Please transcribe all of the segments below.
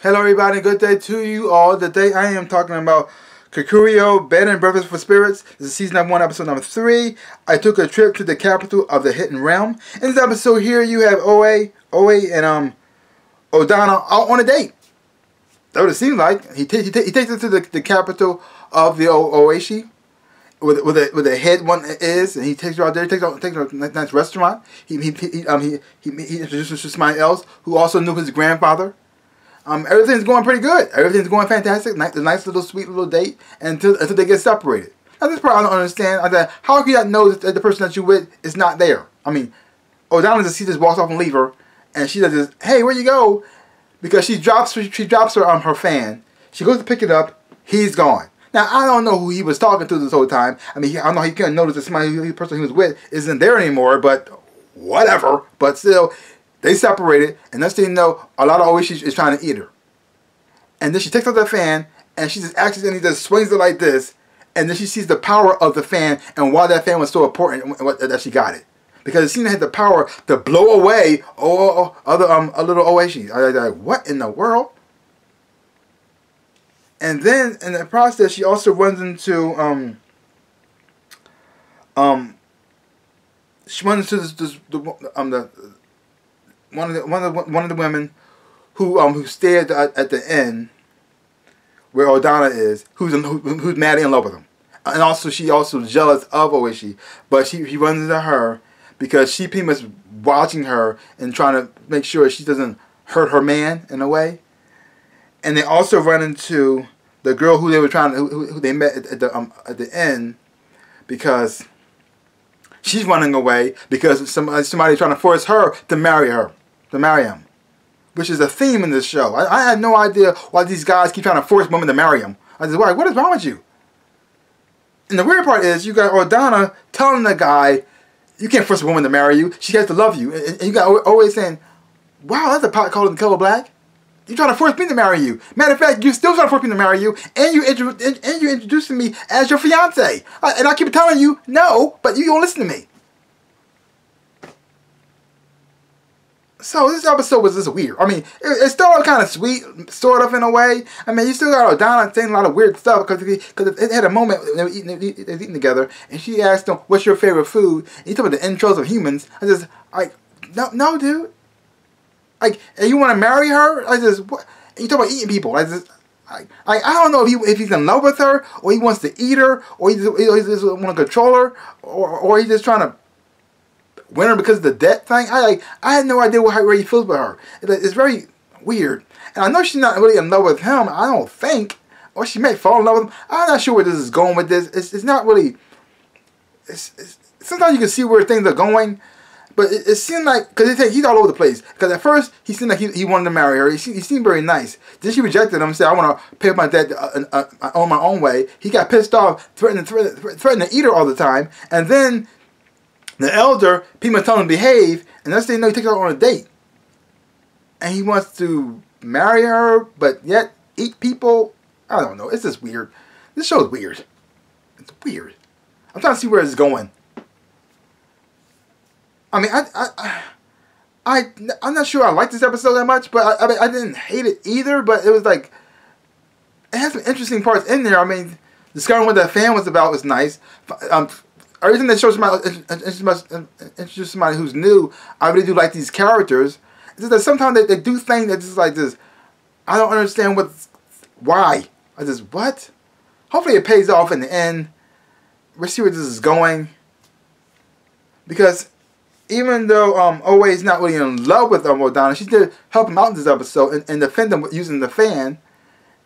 Hello everybody, good day to you all. Today I am talking about Kakuriyo Bed and Breakfast for Spirits. This is season number one, episode number three. I took a trip to the capital of the Hidden Realm. In this episode here, you have Oe, Oe, and um, Odanna out on a date. That's what it seems like. He, he, he takes her to the, the capital of the o where, with the, where the head one is, and he takes her out there. He takes her, takes her to a nice restaurant. He, he, he, um, he, he, he introduces to somebody else who also knew his grandfather. Um, everything's going pretty good. Everything's going fantastic. Nice, a nice little sweet little date until until they get separated. Now this part I don't understand. I said, how can you not know that the person that you with is not there? I mean, Odanna just he just walks off and leave her, and she does this. Hey, where you go? Because she drops she, she drops her um her fan. She goes to pick it up. He's gone. Now I don't know who he was talking to this whole time. I mean, I don't know. He couldn't notice that somebody, the person he was with, isn't there anymore. But whatever. But still, they separated, and next thing you know, a lot of Oishi is trying to eat her. And then she takes out the fan, and she just accidentally just swings it like this, and then she sees the power of the fan, and why that fan was so important that she got it. Because it seemed to have the power to blow away all other um a little Oishi. I was like, what in the world? And then in the process, she also runs into um um she runs into this, this the um the one of the one of the, one of the women who um who stayed at, at the inn where Odanna is, who's in, who, who's madly in love with him, and also she also jealous of Oishi, but she he runs into her because she pretty much watching her and trying to make sure she doesn't hurt her man in a way, and they also run into the girl who they were trying to who, who they met at the um at the end because she's running away because somebody somebody's trying to force her to marry her to marry him, which is a theme in this show. I, I had no idea why these guys keep trying to force women to marry him. I said, why? What is wrong with you? And the weird part is you got Odanna telling the guy, you can't force a woman to marry you. She has to love you. And, you got always saying, wow, that's a pot calling the color black. You're trying to force me to marry you. Matter of fact, you're still trying to force me to marry you, and you and, and you introducing me as your fiance. and I keep telling you no, but you don't listen to me. So this episode was just weird. I mean, it, it started kind of sweet, sort of in a way. I mean, you still got Odanna saying a lot of weird stuff because because it had a moment they were, eating, they were eating together, and she asked him, "What's your favorite food?" And he talked about the intros of humans. I just like, no, no, dude. Like, and you want to marry her? I just what? You talk about eating people. I just. I, I, I don't know if he if he's in love with her or he wants to eat her or he just, he just want to control her or or he's just trying to win her because of the debt thing. I like I had no idea what how he feels about her. It's very weird, and I know she's not really in love with him. I don't think, or she may fall in love with him. I'm not sure where this is going with this. It's it's not really. It's, it's sometimes you can see where things are going. But it, it seemed like, because he's all over the place. Because at first, he seemed like he, he wanted to marry her. He, he seemed very nice. Then she rejected him and said, I want to pay my debt uh, uh, uh, on my own way. He got pissed off, threatened, threatened, threatened to eat her all the time. And then the elder, people tell him to behave, and next thing you know, he takes her on a date. And he wants to marry her, but yet eat people. I don't know. It's just weird. This show is weird. It's weird. I'm trying to see where it's going. I mean, I, I, I, I'm not sure I like this episode that much, but I, I, mean, I didn't hate it either. But it was like, it has some interesting parts in there. I mean, discovering what that fan was about was nice. Um, everything that shows somebody, introduce somebody who's new, I really do like these characters. Just that sometimes they, they do things that just like this. I don't understand what, why. I just, what? Hopefully it pays off in the end. We'll see where this is going. Because even though um, Oe is not really in love with um, Odanna, she did help him out in this episode and, and defend him using the fan.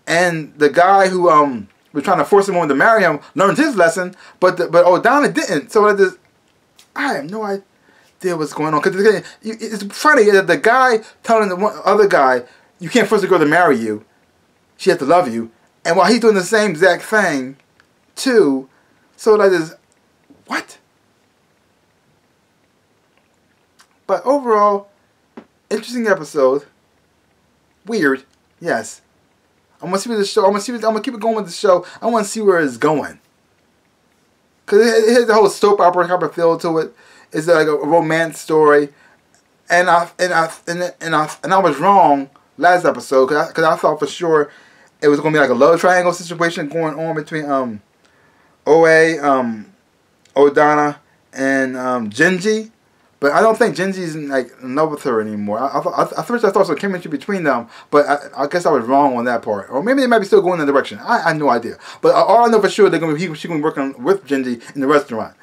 And the guy who um was trying to force on to marry him, learned his lesson, but the, but oh, Odanna didn't. So I just, I have no idea what's going on. Because it's funny that the guy telling the one other guy, you can't force a girl to marry you. She has to love you. And while he's doing the same exact thing, too, so like this, what? But overall, interesting episode. Weird, yes. I'm gonna see the show. I'm gonna see. I'm gonna keep it going with the show. I want to see where it's going. Cause it, it has the whole soap opera type of feel to it. It's like a, romance story, and I and I and, and I and I was wrong last episode because I, I, thought for sure it was gonna be like a love triangle situation going on between um Oe, um, Odanna, and um, Genji. But I don't think Genji's like in love with her anymore. I, I, I, first I thought some chemistry between them, but I, I, guess I was wrong on that part. Or maybe they might be still going in the direction. I, I had no idea. But all I know for sure they're gonna be she's gonna be working with Genji in the restaurant.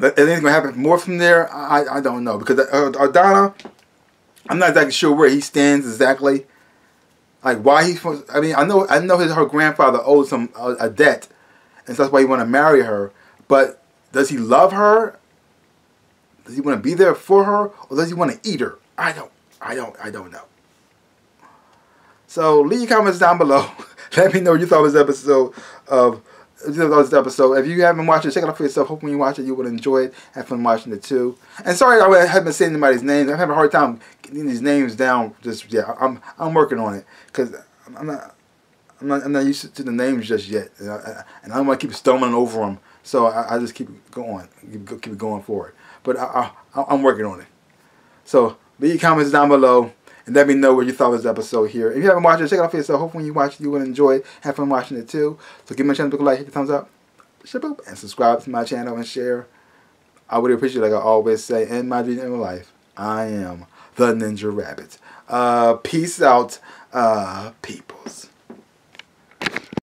But anything's gonna happen more from there, I, I don't know because uh, Odanna, I'm not exactly sure where he stands exactly. Like why he's. I mean, I know I know his her grandfather owed some uh, a debt, and so that's why he want to marry her. But does he love her? Does he want to be there for her, or does he want to eat her? I don't. I don't. I don't know. So leave your comments down below. Let me know what you thought of this episode of this episode. If you haven't watched it, check it out for yourself. Hope when you watch it, you will enjoy it. Have fun watching it too. And sorry, I haven't been saying anybody's names. I'm having a hard time getting these names down. Just yeah, I'm I'm working on it because I'm not. I'm not, I'm not used to the names just yet, and I, and I don't want to keep stumbling over them. So I, I just keep going, keep, going forward. But I, I, I'm working on it. So leave your comments down below and let me know what you thought of this episode here. If you haven't watched it, check it out for yourself. Hopefully when you watch it, you will enjoy it. Have fun watching it too. So give my channel a like, hit the thumbs up, and subscribe to my channel and share. I would appreciate like I always say, in my dream in life, I am the Ninja Rabbit. Uh, peace out, uh, peoples.